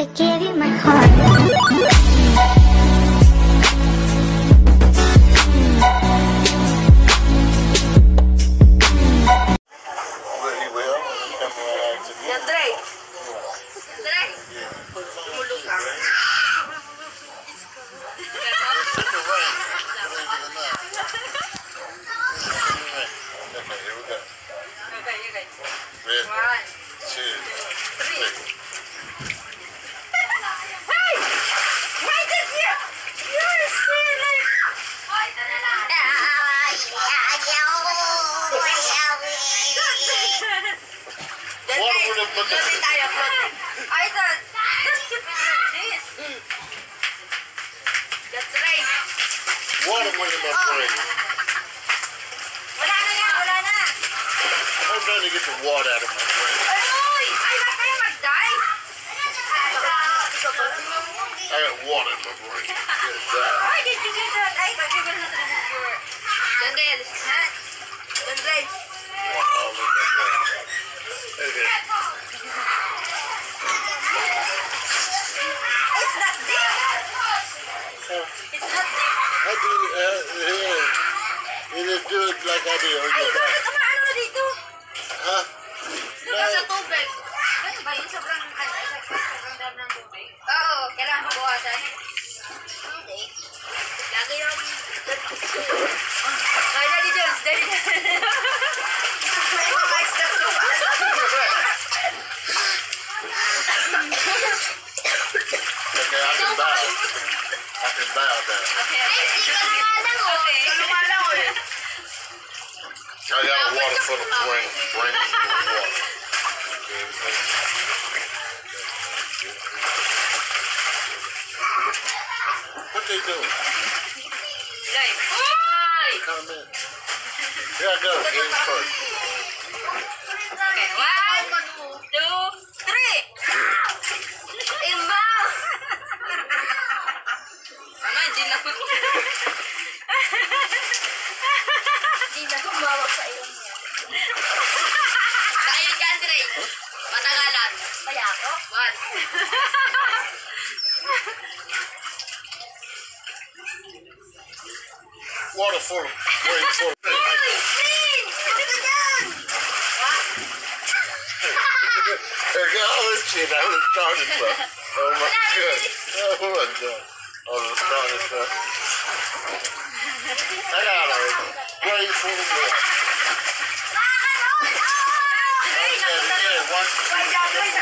I gave you my heart Bad bata. Water for the for the water. What they doing? Come in. Here I go. First. Okay, wow. water for him. For him. Shit, I was started, bro. Oh my god. Oh my god. I was started, bro. I got it. Wait for the water. One, two, three.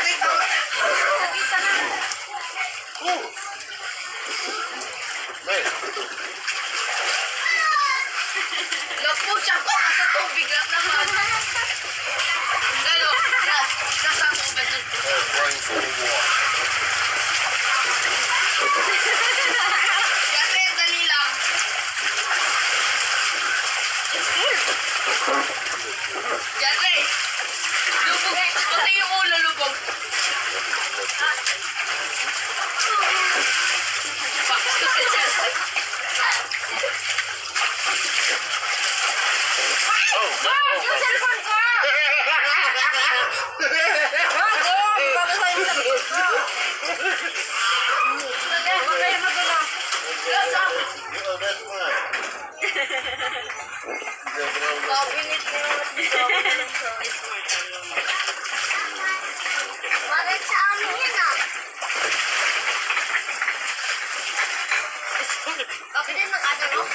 There's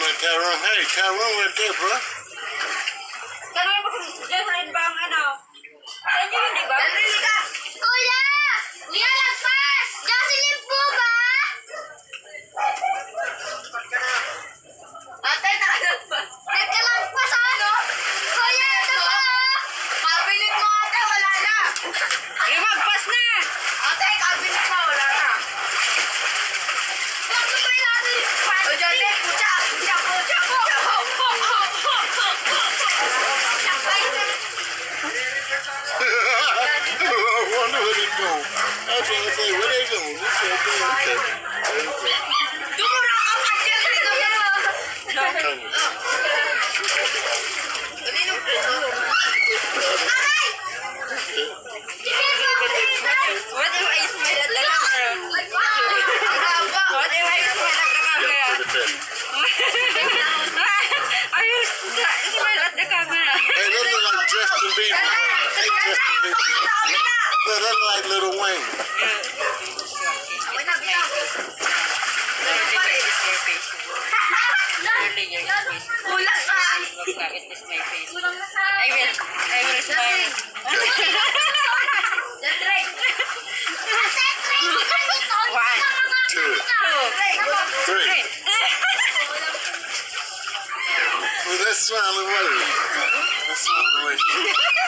my Tyrone. Hey, Tyrone right there, bro. Look, like Lil Wayne. I will, I will smile. One, Two, three. Well, that's smiling. That's smiling.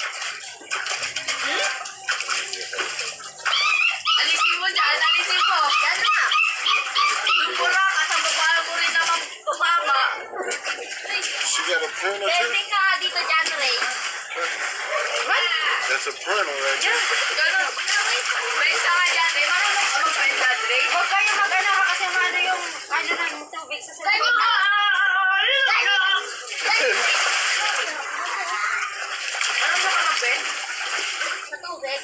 That's a printer right there. Ganun. Benta ka dyan eh. Marunong ka Dre. Huwag kayo ha, kasi ano yung, ano ng tubig sa Dancing cellphone. ka! Marunong ka? Sa tubig.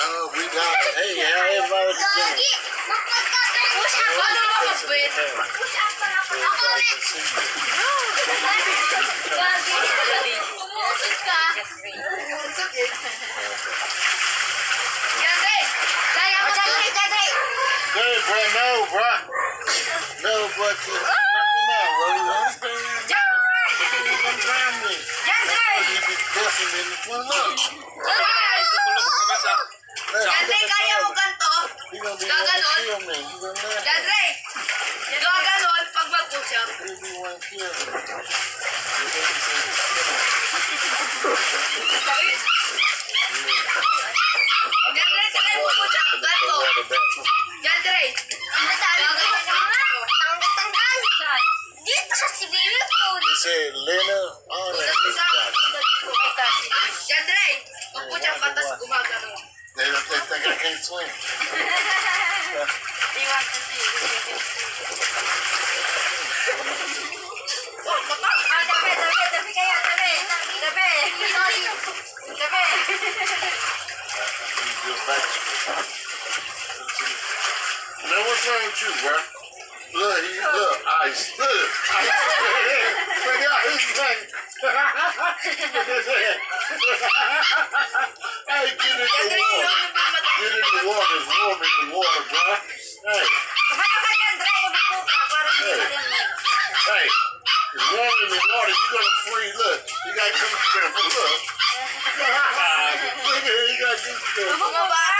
Oh, we got it. Hey, how everybody doing? Push up! Paano ka magbenta? Push up. Ako ulit! Gagi! sức cả Muốn sức gì Gần đi Đây em chân đi chân đi Good bro, no bro No bro, nothing now bro Chân đi Chân đi Chân đi You be busting in the front look Chân đi kaya mo ganto Gagano Chân đi Gagano Pag mag-usap Everyone here said, Lena, all that is right. Yan, Dre. Mag-push up ka, tapos gumagano. They, they think I can't swim. You want to see? School. Now what's wrong with you, bro? Look, he look, ice. Look, ice. Look out his hey, get in the water. Get in the water. It's warm in the water, bro. Hey, Kumano ka dyan, Dre? Umupo ka para hindi ka rin mag- hey. It's warm in the water. You're gonna freeze. Look, you gotta come to Look. Look at. You get to Bumaba ka.